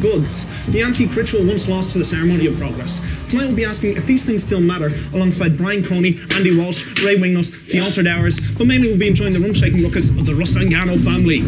goods, the antique ritual once lost to the ceremony of progress. Tonight we'll be asking if these things still matter alongside Brian Coney, Andy Walsh, Ray Wingnut, the Altered Hours, but mainly we'll be enjoying the rum shaking ruckus of the Rusangano family.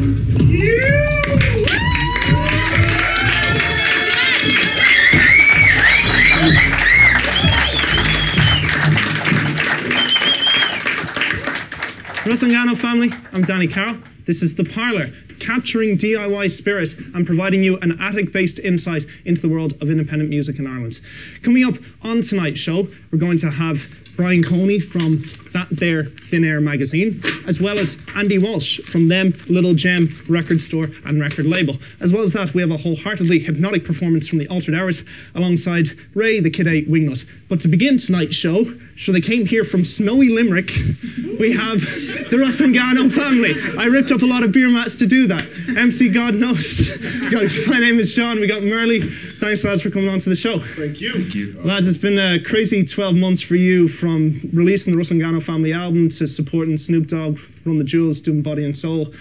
Rusangano family, I'm Danny Carroll. This is The Parlour, capturing DIY spirit and providing you an attic based insight into the world of independent music in Ireland. Coming up on tonight's show, we're going to have Brian Coney from that there Thin Air magazine, as well as Andy Walsh from them Little Gem record store and record label. As well as that, we have a wholeheartedly hypnotic performance from the Altered Hours alongside Ray the Kid A Wingnut. But to begin tonight's show, so they came here from snowy Limerick, we have the Rusangano family. I ripped up a lot of beer mats to do that. MC God knows. My name is Sean. We got Murli. Thanks, lads, for coming on to the show. Thank you. Thank you. Lads, it's been a crazy 12 months for you from releasing the Rusangano family album to supporting Snoop Dogg, Run the Jewels, doing Body and Soul.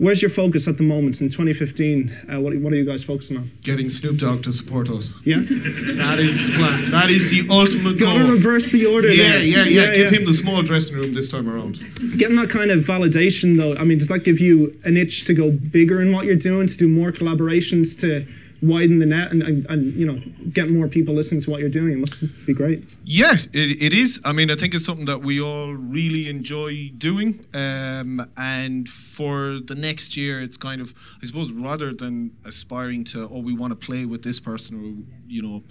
Where's your focus at the moment in 2015? Uh, what, what are you guys focusing on? Getting Snoop Dogg to support us. Yeah? That is the plan. That is the ultimate goal. Gotta reverse the order yeah, there. yeah, yeah, Give him the small dressing room this time around. Getting that kind of validation though, I mean, does that give you an itch to go bigger in what you're doing, to do more collaborations, to widen the net and, and, and you know, get more people listening to what you're doing? It must be great. Yeah, it, it is. I mean, I think it's something that we all really enjoy doing. Um, and for the next year, it's kind of, I suppose, rather than aspiring to, oh, we want to play with this person or, you know,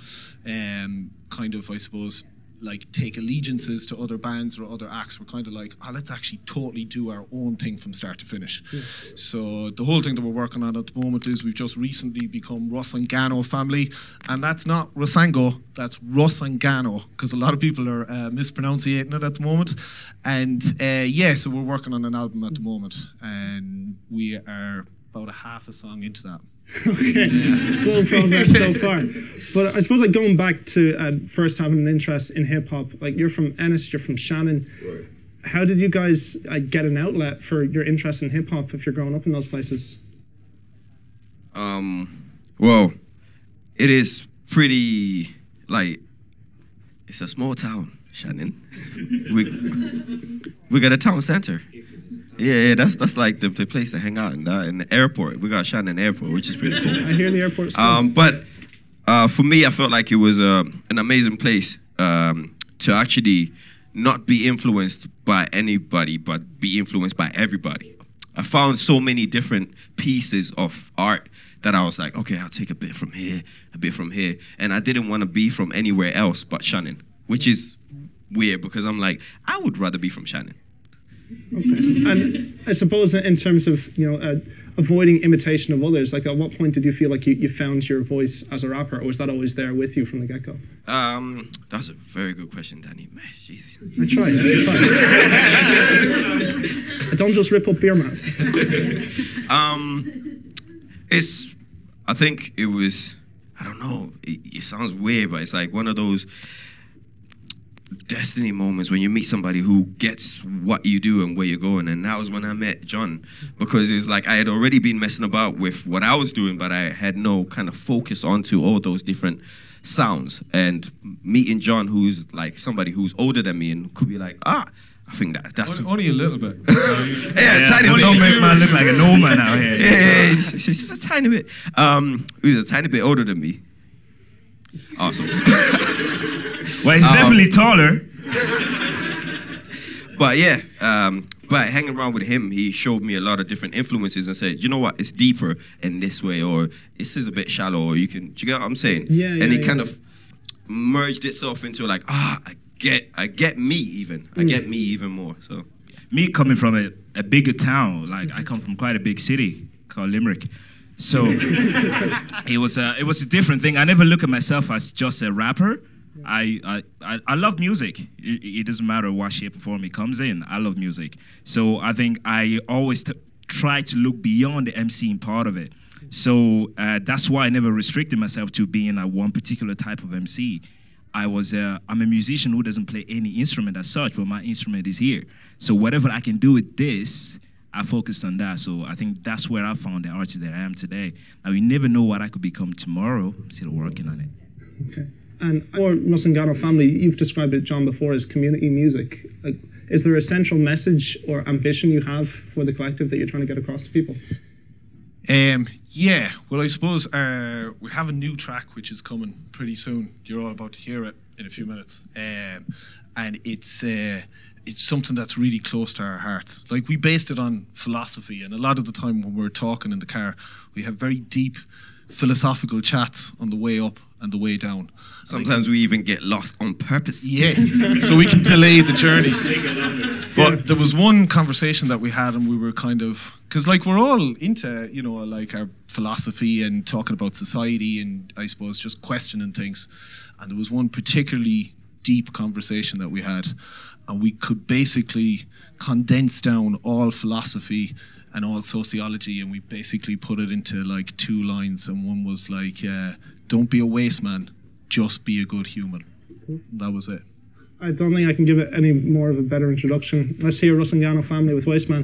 um, kind of, I suppose, like take allegiances to other bands or other acts. We're kind of like, oh, let's actually totally do our own thing from start to finish. Yeah. So the whole thing that we're working on at the moment is we've just recently become Russ and Gano family, and that's not Rossango, that's Rossangano, because a lot of people are uh, mispronouncing it at the moment. And uh, yeah, so we're working on an album at the moment, and we are about a half a song into that. Okay, slow progress so far. But I suppose like going back to uh, first having an interest in hip hop, like you're from Ennis, you're from Shannon. Right. How did you guys uh, get an outlet for your interest in hip hop if you're growing up in those places? Um, well, it is pretty like it's a small town, Shannon. we we got a town center. Yeah, yeah, that's that's like the, the place to hang out in the, in the airport. We got Shannon Airport, which is pretty cool. I hear the airport. Um, but uh, for me, I felt like it was uh, an amazing place um, to actually not be influenced by anybody, but be influenced by everybody. I found so many different pieces of art that I was like, okay, I'll take a bit from here, a bit from here, and I didn't want to be from anywhere else but Shannon, which is weird because I'm like, I would rather be from Shannon. Okay. And I suppose in terms of you know uh, avoiding imitation of others, like at what point did you feel like you, you found your voice as a rapper, or was that always there with you from the get go? Um, that's a very good question, Danny. Man, Jesus. I tried. I tried. don't just rip up beer mats. um, it's. I think it was. I don't know. It, it sounds weird, but it's like one of those destiny moments when you meet somebody who gets what you do and where you're going. And that was when I met John because it's like I had already been messing about with what I was doing, but I had no kind of focus onto all those different sounds. And meeting John, who's like somebody who's older than me and could be like, ah, I think that that's only, only a little bit. yeah, yeah, tiny bit. Don't make man look like a Norman out here. Yeah, yeah, she's a tiny bit. Um, he's a tiny bit older than me. Awesome. well, he's um, definitely taller. but yeah, um, but hanging around with him, he showed me a lot of different influences and said, you know what, it's deeper in this way, or this is a bit shallow, or you can, do you get what I'm saying? Yeah, yeah And it yeah. kind of merged itself into like, ah, I get, I get me even, I get me even more. So, me coming from a, a bigger town, like I come from quite a big city called Limerick. So it was a it was a different thing. I never look at myself as just a rapper. I I, I love music. It, it, doesn't matter what shape or form it comes in. I love music. So I think I always try to look beyond the MCing part of it. So uh, that's why I never restricted myself to being a one particular type of MC. I was uh, I'm a musician who doesn't play any instrument as such, but my instrument is here. So whatever I can do with this, I focused on that. So I think that's where I found the artist that I am today. Now you never know what I could become tomorrow. I'm still working on it. Okay. And for Rusangano family, you've described it, John, before as community music. Like, is there a central message or ambition you have for the collective that you're trying to get across to people? Um, yeah, well, I suppose uh, we have a new track which is coming pretty soon. You're all about to hear it in a few minutes, um, and it's uh, it's something that's really close to our hearts. Like we based it on philosophy, and a lot of the time when we're talking in the car, we have very deep philosophical chats on the way up and the way down. Sometimes we even get lost on purpose. Yeah, so we can delay the journey. But there was one conversation that we had, and we were kind of because like we're all into you know like our philosophy and talking about society, and I suppose just questioning things. And there was one particularly deep conversation that we had, and we could basically condense down all philosophy and all sociology, and we basically put it into like two lines, and one was like, uh, "Don't be a waste man, just be a good human." That was it. I don't think I can give it any more of a better introduction. Let's hear Rusangano family with Wasteman.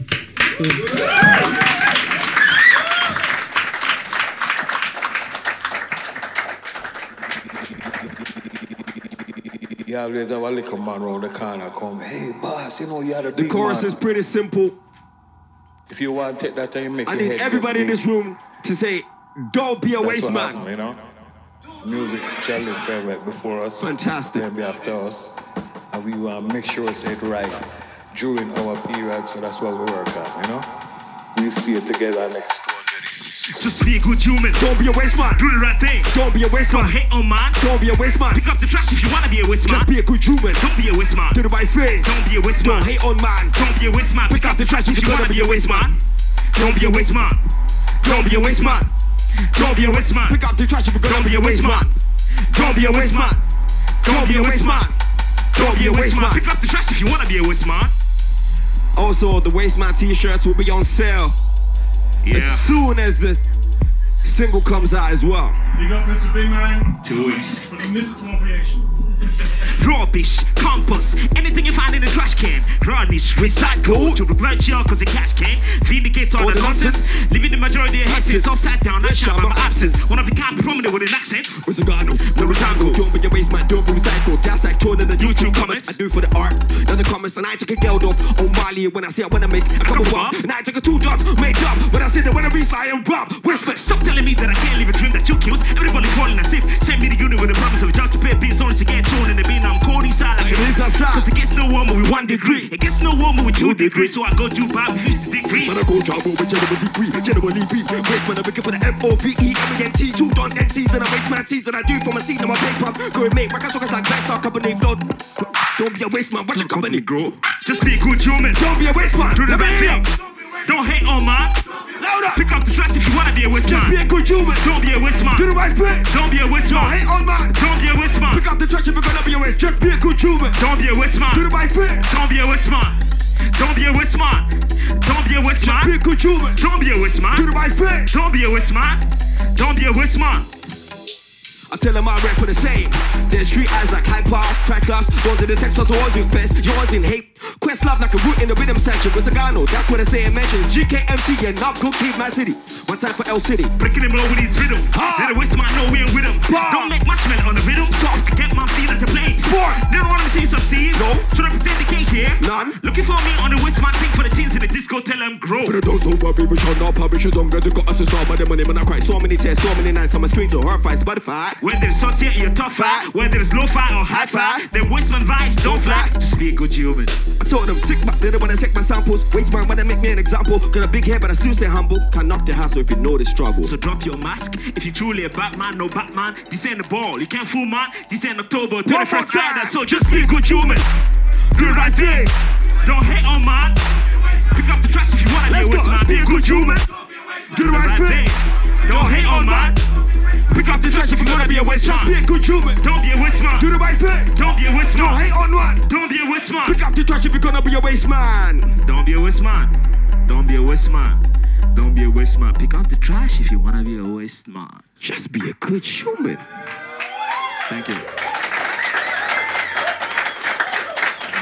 You always have a little man round the corner come, hey boss, you know you had a The big chorus man. is pretty simple. If you want to take that time, make I need everybody in this room to say, don't be a That's waste man. happened, you know. Music live forever before us. Fantastic. Then be after us. And we want to make sure it's it right during our period, so that's what we work on, you know. We stay together next 200 years. Just be a good human. Don't be a waste man. Do the right thing. Don't be a waste Don't man. hate on man. Don't be a waste man. Pick up the trash if you wanna be a waste man. Just be a good human. Don't be a waste man. Do the right thing. Don't be a waste Don't man. hate on man. Don't be a waste man. Pick up the trash if you wanna be a waste man. Don't be a waste man. Don't be a waste man. Don't be a waste man. Pick up the trash if you're Don't gonna be a waste man. Don't be a waste man. Don't be a waste man. Don't be a waste man. Pick up the trash if you wanna be a waste man. Also, the waste man t-shirts will be on sale Yeah. as soon as the single comes out as well. You got Mr. Big Man Two weeks. for the misappropriation. Rubbish, compost, anything you find in the trash can. Garnish, recycle, to regret you cause the cash can. Vindicate all All the the nonsense. Living the majority of hexes upside down, I shout my absence. Wanna be kind, prominent with an accent. Where's the Gano? No recycle. Don't be a waste man, don't be recycled. That's like throwing in the YouTube comments. I do for the art, then the comments, and I take a geld off on Mali when I say I wanna make a couple bomb. And I take a two dots, make up. When I say that I reach, I am Bob. Whisper. Stop telling me that I can't live a dream that you kills. Everybody falling asleep. Send me the unit with the promise of a job to pay bills only to get thrown in the bin. I'm cold inside like It is outside. Cause it gets no warmer with one degree. It gets no warmer with two degrees. So I go Dubai with 50 degrees. Man, I go travel with general degree, generally be. Waste man, I'm looking for the M-O-V-E, M-E-N-T, two dons, MCs, and I waste man T's, and I do for my seed, and my big pop. Go and make records, suckers like Blackstar Company, float. Don't be a waste man, watch your company grow. Just be a good human. Don't be a waste man, Do the Let me right hear thing. Don't hate on man. Louder. Pick up the trash if you wanna be a waste Just be a good human. Don't be a waste man. Do the right thing. Don't be a waste Don't hate man. on man. Don't be a waste man. Pick up the trash if you're gonna be a waste. Just be a good human. Don't be a waste Do the right thing. Don't be a waste man. Don't be a waste man. Don't be a waste Be a good human. Don't be a waste Do the right thing. Don't be a waste man. Don't be a waste man. I tell them I rap for the same. There's street eyes like power, track loves, ones in the text, ones in fest, yours in hate. Quest love like a root in the rhythm section. With Sagano, that's what I say it mentions. GKMC and not Good Keep My City. One time for L City. Breaking him low with his rhythm. Ah. Let a waste man know we ain't with him. Bah. Don't make much marshmallow on the rhythm. Soft. Get my feet like a plane. Sport. They don't want to see succeed. No. To represent the cake here. None. Looking for me on the waste man thing for the teens in the disco. Tell them grow. For the those worry, we shall not publish as long as you got us to start by the money. When I cry so many tears, so many nights on my screen, so horrified, Spotify. When there's salty in your top five, when there's low fi or high fi, then waste man vibes don't fly. Just be a good human. I told them sick back, they don't wanna take my samples. Waste man, wanna make me an example. Got a big head, but I still stay humble. Can't knock the hassle if you know the struggle. So drop your mask if you truly a Batman, no Batman. This ain't a ball, you can't fool man. This ain't October, 31st time. So just be a good human. Do the right thing. Don't hate on man. Pick up the trash if you wanna Let's be a go, waste man. Be a good human. do the right thing. Don't hate on man. Pick up the trash if you wanna be a waste Just be a good human. Don't be a waste man. Do the right thing. Don't be a waste Don't hate on one. Don't be a waste man. Pick up the trash if you're gonna be a waste man. Don't be a waste man. Don't be a waste man. Don't be a waste man. Pick up the trash if you wanna be a waste man. Just be a good human. Thank you.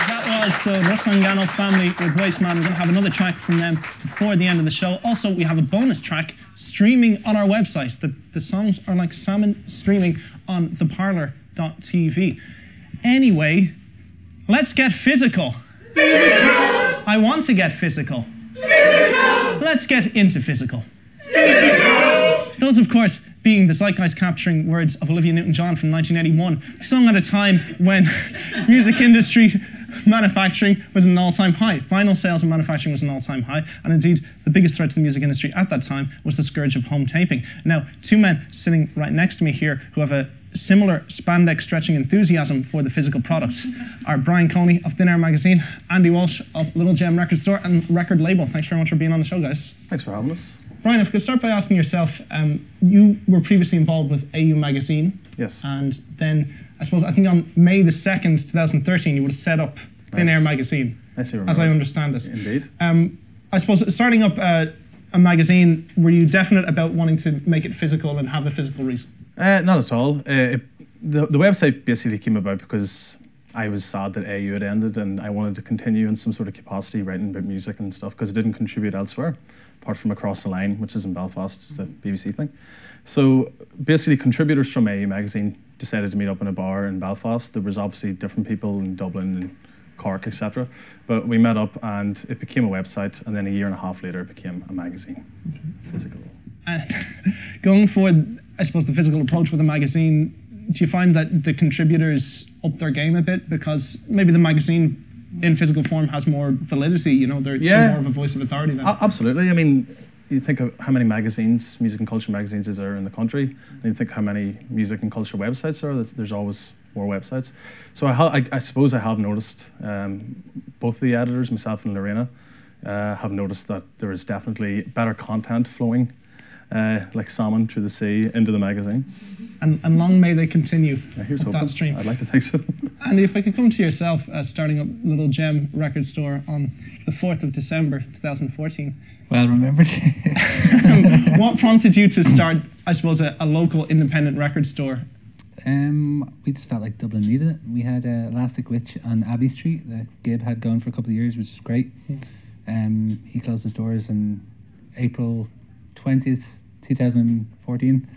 That was the Rusangano family with Waste Man. We're going to have another track from them before the end of the show. Also, we have a bonus track streaming on our website. The, the songs are like salmon streaming on theparlour.tv. Anyway, let's get physical. physical. I want to get physical. physical. Let's get into physical. Those, of course, being the zeitgeist capturing words of Olivia Newton John from 1981, sung at a time when music industry manufacturing was at an all time high. Vinyl sales and manufacturing was an all time high. And indeed, the biggest threat to the music industry at that time was the scourge of home taping. Now, two men sitting right next to me here who have a similar spandex stretching enthusiasm for the physical products are Brian Coney of Thin Air Magazine, Andy Walsh of Little Gem Record Store and Record Label. Thanks very much for being on the show, guys. Thanks for having us. Brian, if we could start by asking yourself, um, you were previously involved with AU Magazine. Yes. And then, I suppose, I think on May the 2nd, 2013, you would have set up Thin Air Magazine, I see. as I understand it. Indeed. Um, I suppose, starting up uh, a magazine, were you definite about wanting to make it physical and have a physical reason? Uh, not at all. Uh, it, the, the website basically came about because I was sad that AU had ended and I wanted to continue in some sort of capacity writing about music and stuff because it didn't contribute elsewhere, apart from Across the Line, which is in Belfast, it's the BBC thing. So basically, contributors from AU magazine decided to meet up in a bar in Belfast. There was obviously different people in Dublin and Cork, etc. But we met up and it became a website, and then a year and a half later, it became a magazine, physical. Uh, and going forward, I suppose the physical approach with a magazine, do you find that the contributors up their game a bit because maybe the magazine in physical form has more validity? You know, they're, they're more of a voice of authority then. Absolutely. I mean, you think of how many magazines, music and culture magazines, is there in the country, and you think how many music and culture websites are. There's, there's always more websites. So I, I, I suppose I have noticed um, both the editors, myself and Lorena, uh, have noticed that there is definitely better content flowing, uh, like salmon through the sea, into the magazine. and, and long may they continue Uh, here's that stream. I'd like to think so. Andy, if I could come to yourself, uh, starting up Little Gem Record Store on the 4th of December 2014. Well remembered. what prompted you to start, I suppose, a, a local independent record store? um, we just felt like Dublin needed it. We had uh, Elastic Witch on Abbey Street that Gib had gone for a couple of years, which is great. Um, he closed his doors in April 20th, 2014.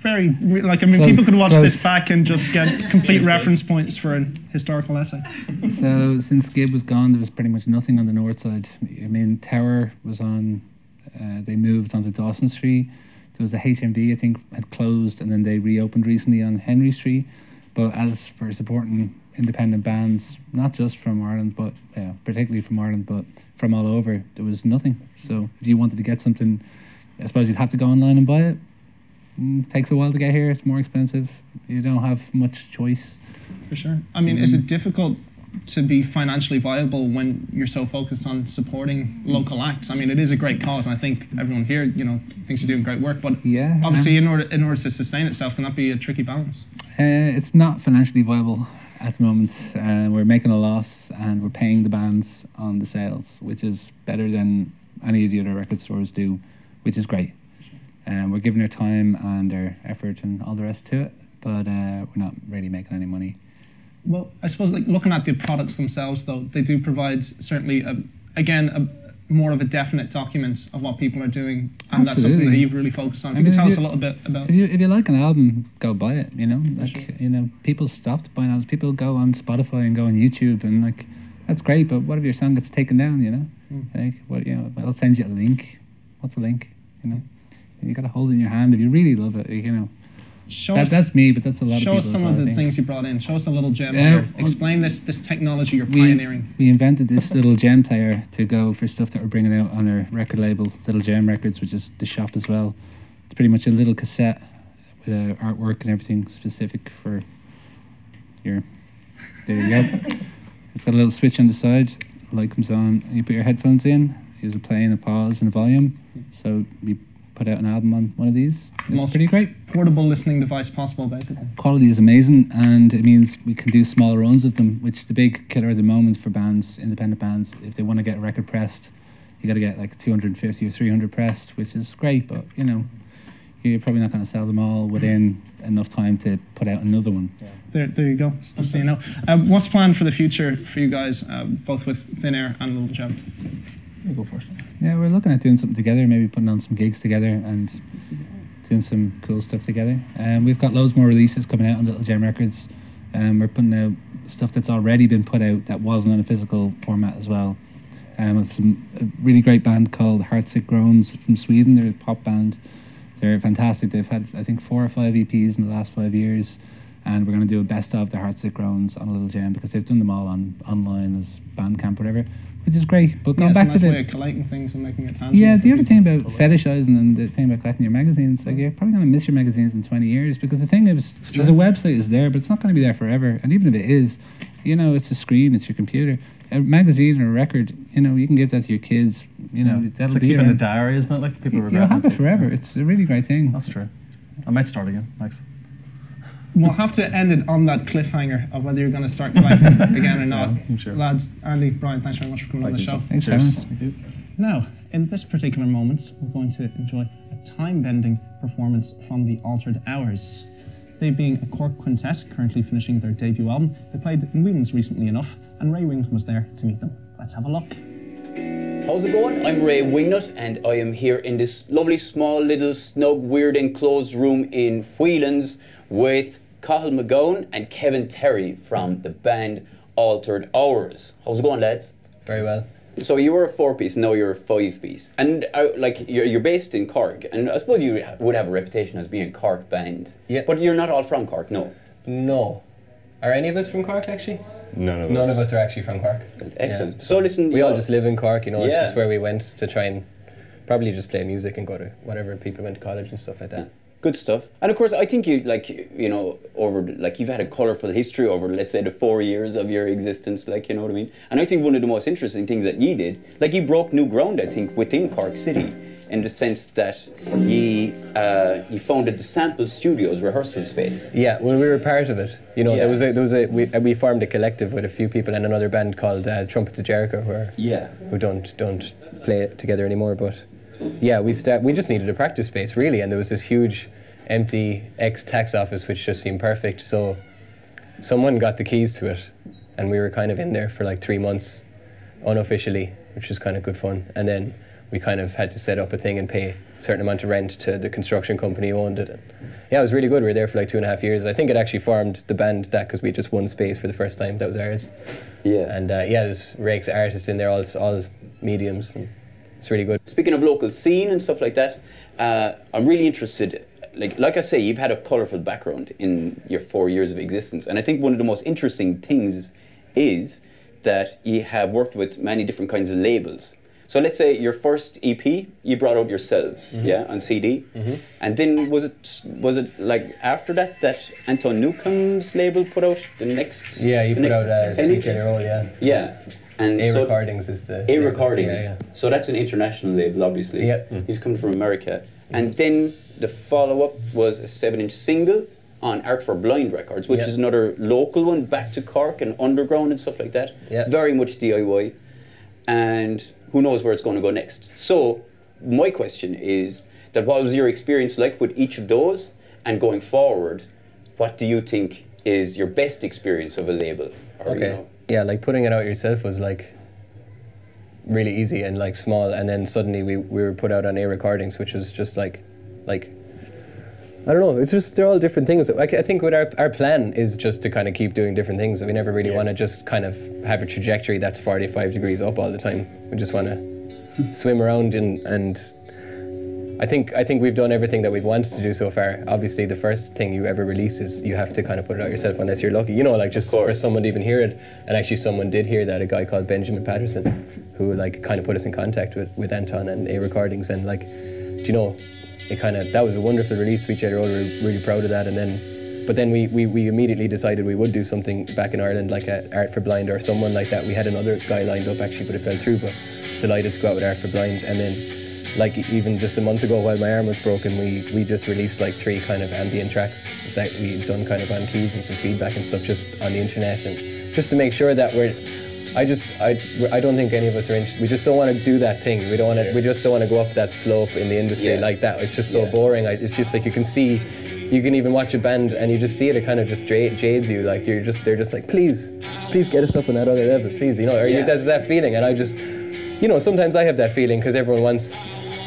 Very, like, I mean, Close, people could watch this back and just get complete reference points for an historical essay. so since Gib was gone, there was pretty much nothing on the north side. I mean, Tower was on. Uh, they moved onto Dawson Street. There was a HMV, I think, had closed, and then they reopened recently on Henry Street. But as for supporting independent bands, not just from Ireland, but uh, particularly from Ireland, but from all over, there was nothing. So if you wanted to get something, I suppose you'd have to go online and buy it. Mm, takes a while to get here. It's more expensive. You don't have much choice. For sure. I mean, is it difficult to be financially viable when you're so focused on supporting local acts? I mean, it is a great cause, and I think everyone here, you know, thinks you're doing great work. But Yeah, obviously, in order in order to sustain itself, can that be a tricky balance? Uh, it's not financially viable at the moment. Uh, we're making a loss and we're paying the bands on the sales, which is better than any of the other record stores do, which is great. Um, we're giving our time and our effort and all the rest to it, but uh, we're not really making any money. Well, I suppose like looking at the products themselves, though, they do provide certainly a, again a more of a definite document of what people are doing, and that's something that you've really focused on. If I you could tell us a little bit about. If you, if you like an album, go buy it. You know, like you know, people stopped buying albums. People go on Spotify and go on YouTube, and like that's great. But what if your song gets taken down? You know, like what you know, I'll send you a link. What's a link? You know, you got to hold it in your hand if you really love it. You know, Show that, us, that's me, but that's a lot of show people. us some as of the things you brought in. Show us a little gem. Yeah, Explain this this technology you're we, pioneering. we invented this little gem player to go for stuff that we're bringing out on our record label, Little Gem Records, which is the shop as well. It's pretty much a little cassette with uh, artwork and everything specific for your. There you go. It's got a little switch on the side. Light comes on. You put your headphones in. There's a play and a pause and a volume. So we put out an album on one of these. It's most- pretty great Portable listening device possible, basically. quality is amazing and it means we can do small runs of them which the big killer at the moment for bands independent bands if they want to get a record pressed you got to get like 250 or 300 pressed which is great but you know you're probably not going to sell them all within enough time to put out another one. There, there you go. So you know. Um, what's planned for the future for you guys, um, both with Thin Air and Little Gem? You go first. Yeah, we're looking at doing something together, maybe putting on some gigs together and doing some cool stuff together. Um, we've got loads more releases coming out on Little Gem Records. Um, we're putting out stuff that's already been put out that wasn't on a physical format as well. Um, some a really great band called Heartsick Groans from Sweden. They're a pop band. They're fantastic. They've had I think four or five EPs in the last five years, and we're going to do a best of the Heartsick Groans on a Little Gem because they've done them all on online as Bandcamp, or whatever, which is great. But Yeah, going it's a back nice to the way of collating things and making it tangible. yeah, the other thing about fetishizing and the thing about collecting your magazines, like mm-hmm. you're probably going to miss your magazines in 20 years because the thing is, there's a website is there, but it's not going to be there forever. And even if it is, you know, it's a screen, it's your computer. Uh, a magazine or a record, you know, you can give that to your kids. You know, It's that'll like be keeping a diary, isn't it? Like people You'll regret have it forever. It's a really great thing. That's true. I might start again. Thanks. We'll have to end it on that cliffhanger of whether you're going to start collecting again or not. Yeah, sure. Lads, Andy, Brian, thanks very much for coming on the show. Thanks for having us. Thank you. Now, in this particular moment, we're going to enjoy a time-bending performance from the Altered Hours. They being a Cork quintet, currently finishing their debut album, they played in Whelan's recently enough, and Ray Wingnut was there to meet them. Let's have a look. How's it going? I'm Ray Wingnut and I am here in this lovely small little snug weird enclosed room in Whelan's with Cathal MacGabhann and Kevin Terry from the band Altered Hours. How's it going lads? Very well. So you were a four piece, now you're a five piece. And uh, like you're, you're based in Cork and I suppose you would have a reputation as being a Cork band. Yeah. But you're not all from Cork, no. No. Are any of us from Cork actually? None of None us. None of us are actually from Cork. Excellent. Yeah. So listen, We all you- just live in Cork, you know, it's Yeah. just where we went to try and probably just play music and go to whatever people went to college and stuff like that. Good stuff. And of course, I think you like you know over like you've had a colourful history over let's say the four years of your existence, like you know what I mean. And I think one of the most interesting things that you did, like you broke new ground, I think, within Cork City, in the sense that you uh, you founded the Sample Studios rehearsal space. Yeah, well, we were part of it. You know, Yeah. there was a there was a we, uh, we formed a collective with a few people and another band called uh, Trumpets of Jericho, who are, Yeah. who don't don't play it together anymore. But yeah, we we just needed a practice space really, and there was this huge empty ex tax office which just seemed perfect. So someone got the keys to it, and we were kind of in there for like three months, unofficially, which was kind of good fun. And then we kind of had to set up a thing and pay a certain amount of rent to the construction company who owned it. And yeah, it was really good. We were there for like two and a half years. I think it actually formed the band that because we just won space for the first time. That was ours. Yeah. And uh, yeah, there's rakes artists in there, all all mediums. And it's really good. Speaking of local scene and stuff like that, uh, I'm really interested. Like, like I say, you've had a colourful background in your four years of existence, and I think one of the most interesting things is that you have worked with many different kinds of labels. So let's say your first EP, you brought out yourselves, Mm-hmm. yeah, on CD, and then was it was it like after that that Anton Newcombe's label put out the next? Yeah, you put out uh? Jelly yeah. Yeah, and A so- Recordings is the a Recordings. Yeah, yeah. So that's an international label, obviously. Yeah. Mm. He's coming from America. And then the follow up was a 7 inch single on Art for Blind Records, which Yeah. is another local one, back to Cork and underground and stuff like that. Yeah. Very much DIY. And who knows where it's going to go next. So, my question is that what was your experience like with each of those? And going forward, what do you think is your best experience of a label? Or, you Okay. know, Yeah, like putting it out yourself was like really easy and like small, and then suddenly we, we were put out on A recordings, which was just like, like. I don't know. It's just they're all different things. Like I think what our our plan is just to kind of keep doing different things. We never really want to just kind of have a trajectory that's forty five degrees up all the time. We just want to swim around and and I think I think we've done everything that we've wanted to do so far. Obviously, the first thing you ever release is you have to kind of put it out yourself, unless you're lucky. You know, like just for someone to even hear it. And actually, someone did hear that. A guy called Benjamin Patterson, who like kind of put us in contact with, with Anton and A Recordings, and like, do you know, it kind of that was a wonderful release. We were really, really proud of that. And then, but then we, we we immediately decided we would do something back in Ireland, like a Art for Blind or someone like that. We had another guy lined up actually, but it fell through. But delighted to go out with Art for Blind, and then like even just a month ago while my arm was broken we we just released like three kind of ambient tracks that we'd done kind of on keys and some feedback and stuff just on the internet and just to make sure that we're I just I I don't think any of us are interested. We just don't want to do that thing. We don't want to. We just don't want to go up that slope in the industry Yeah. like that. It's just so Yeah. boring. I, it's just like you can see. You can even watch a band and you just see it. It kind of just jades you. Like you're just they're just like please, please get us up on that other level, please. You know, or you, Yeah. there's that feeling. And I just, you know, sometimes I have that feeling because everyone wants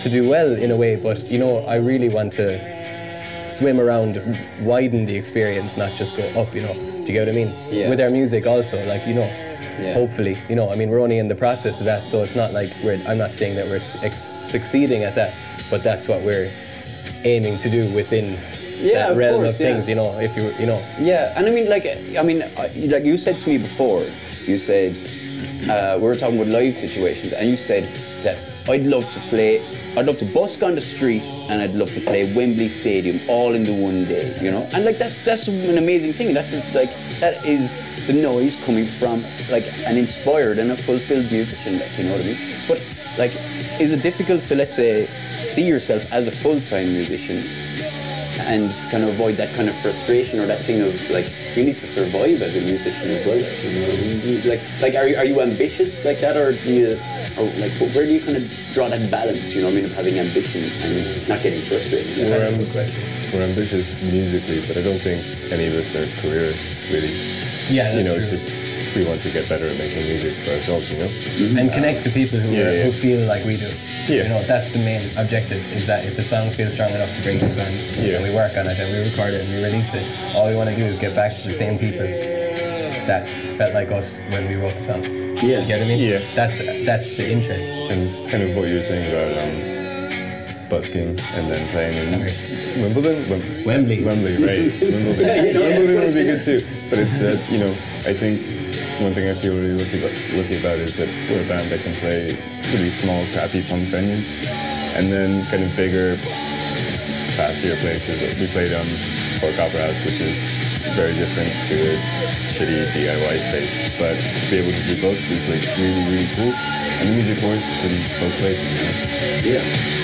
to do well in a way. But you know, I really want to swim around, widen the experience, not just go up. You know, do you get what I mean? Yeah. With our music also, like you know, Yeah. hopefully, you know, I mean, we're only in the process of that, so it's not like we're. I'm not saying that we're ex- succeeding at that, but that's what we're aiming to do within Yeah, that of realm course, of things. yeah. You know, if you, you know, Yeah, and I mean, like, I mean, like you said to me before, you said uh, we were talking about live situations, and you said that I'd love to play, I'd love to busk on the street, and I'd love to play Wembley Stadium all in the one day, you know. And like that's that's an amazing thing. That's just, like that is the noise coming from like an inspired and a fulfilled musician, like you know what I mean. But like, is it difficult to let's say see yourself as a full-time musician and kind of avoid that kind of frustration or that thing of like you need to survive as a musician as well. Like, you know, what I mean? You- like like are you, are you ambitious like that or do you or like where do you kind of draw that balance? You know, what I mean, of having ambition and not getting frustrated. We're, amb- we're ambitious musically, but I don't think any of us are careerists, really. Yeah, You that's know, it's true. just we want to get better at making music for ourselves, you know? and connect to people who, Yeah, are, yeah. who feel like we do. Yeah. You know, that's the main objective. Is that if the song feels strong enough to bring to the band, Yeah. and we work on it and we record it and we release it, all we want to do is get back to the same people that felt like us when we wrote the song. Yeah. You get what I mean? Yeah. That's that's the interest. And kind of what you were saying about um, busking and then playing in Sorry. Wimbledon? Wem- Wembley. Wembley, right. Wimbledon. Wimbledon would be good too. But it's, uh, you know, I think one thing I feel really lucky about, lucky about is that we're a band that can play really small, crappy punk venues and then kind of bigger, fancier places. We played um, Cork Opera House, which is very different to a shitty DIY space. But to be able to do both is like really, really cool. And the music works in both places, you know? Yeah.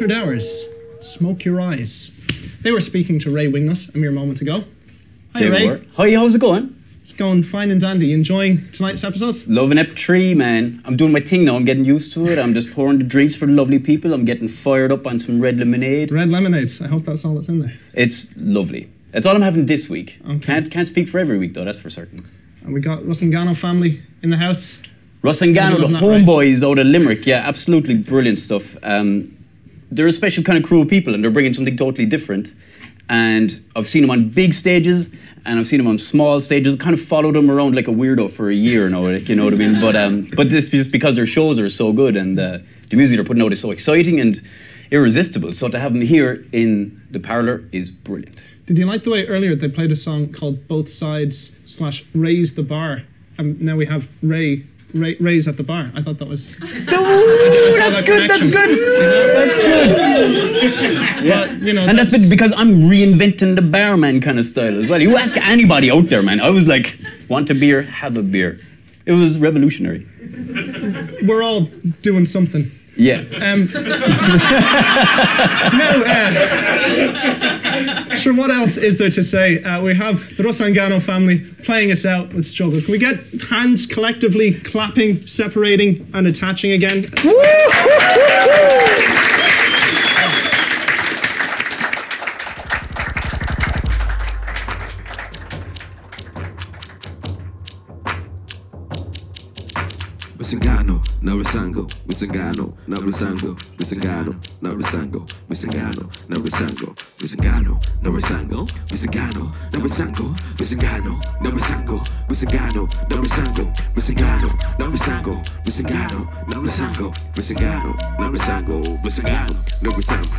Altered Hours, Smoke Your Eyes. They were speaking to Ray Wingnut a mere moment ago. Hi, They Ray. were. Hi, how's it going? It's going fine and dandy. Enjoying tonight's episode? Loving Ep 3, man. I'm doing my thing now. I'm getting used to it. I'm just pouring the drinks for the lovely people. I'm getting fired up on some red lemonade. Red lemonades. I hope that's all that's in there. It's lovely. That's all I'm having this week. Okay. Can't can't speak for every week though. That's for certain. And we got Rusangano family in the house. Rusangano, the that, right? homeboys out of Limerick. Yeah, absolutely brilliant stuff. Um, they're a special kind of crew of people, and they're bringing something totally different. And I've seen them on big stages, and I've seen them on small stages. Kind of followed them around like a weirdo for a year like, you know what I mean? But um, but this is because their shows are so good, and uh, the music they're putting out is so exciting and irresistible. So to have them here in the parlor is brilliant. Did you like the way earlier they played a song called Both Sides slash Raise the Bar? And now we have Ray Ray, Ray's at the bar. I thought that was. Ooh, that's good. That's connection. good. That's good. Yeah, you know, and that's, been because I'm reinventing the barman kind of style as well. You ask anybody out there, man. I was like, want a beer? Have a beer. It was revolutionary. We're all doing something. Yeah. Um, now, uh, sure, what else is there to say? Uh, we have the Rusangano family playing us out with Struggle. Can we get hands collectively clapping, separating, and attaching again? Wisangano, na Risango, Wisangano, na Risango, Wisangano, na Risango, Wisangano, na Risango, Wisangano, na Risango, Wisangano, na Risango, Wisangano, na Risango, Wisangano, na Risango, Wisangano, na Risango, Wisangano, na Risango, Wisangano, na Risango, Wisangano, na Risango.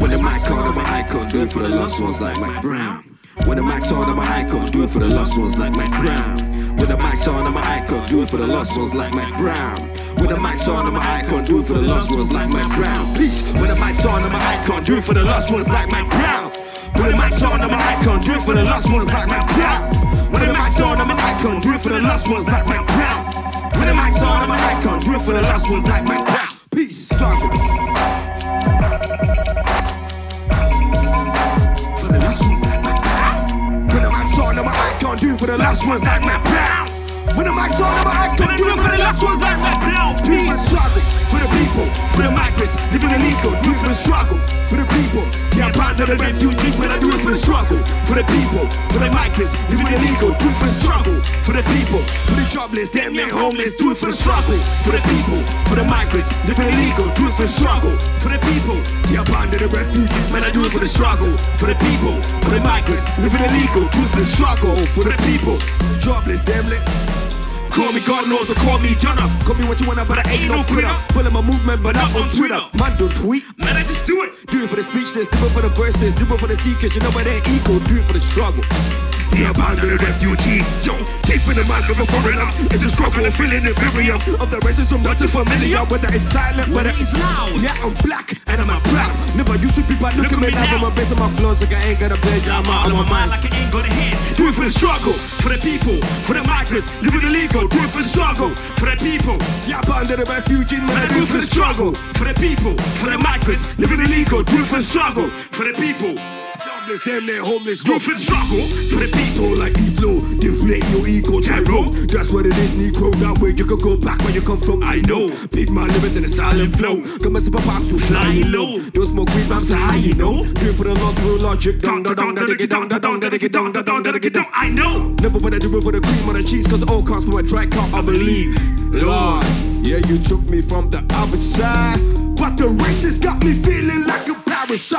When the mic's on, I'm an icon, do it for the lost ones like Mike Brown. When the mic's on, I'm an icon, do it for the lost ones like Mike Brown. When the mic's on, I'm an icon, do it for the lost ones like Mike Brown. With the mic's on, I'm an icon, do it for the lost ones like Mike Brown. Peace. When the mic's on, I'm an icon, do it for the lost ones like Mike Brown. When the mic's on, I'm an icon, do it for the lost ones like Mike Brown. When the mic's on, I'm an icon, do it for the lost ones like Mike Brown. When the mic's on, I'm an icon, do it for the lost ones like Mike Brown. Peace. Struggle. For the last ones like my mic's on, I'm an icon, do it for the last ones like my brown. Peace, struggle for the people, for the migrants, living illegal, do it for the struggle. For the people, yeah, abandon the refugees, when I do it for the struggle. For the people, for the migrants, living illegal, do it for the struggle. For the people, for the jobless, damn near homeless, do it for the struggle. For the people, for the migrants, living illegal, do it for the struggle. For the people, yeah, abandon the refugees, man, I do it for the struggle. For the people, for the migrants, living illegal, do it for the struggle. For the people, jobless, damn near. Call me God knows or call me Jonah. Call me what you wanna, but I ain't no quitter. Follow my movement, but not on Twitter. Man, don't tweet. Man, I just do it. Do it for the speechless, do it for the verses, do it for the seekers. You know what they equal. Do it for the struggle. The abandoned refugee. Yo, deep in the mind of a foreigner. It's a struggle, feeling inferior. Of the racism, not too familiar. Whether it's silent, whether it's loud. Yeah, I'm black and I'm a proud. Never used to be, but look, at me now. I'm basing my flows like I ain't gonna play drama all on my mind. like I ain't got a head. Do it for the struggle, for the people, for the migrants, living illegal. Do it for the struggle, for the people. Yeah, abandoned the refugee, man. I do it for the struggle, for the people, for the migrants, living illegal. Do it for the struggle, for the people. Jobless, damn near homeless. It for struggle, for the people like E-Flow. Deflate your ego, gyro. That's what it is, Negro. That way you can go back where you come from. I know. Big my living in a silent flow. Come and super pops who flying low. Don't smoke weed, I'm so high, you know. Do it for the long through logic. Dong, dong, dong, dong, dong, dong, dong, dong, dong, dong, dong, dong, dong. I know. Never wanna do it for the cream on the cheese, cause it all comes from a dry cup, I believe. Lord, yeah, you took me from the other side. But the racists got me feeling like a parasite.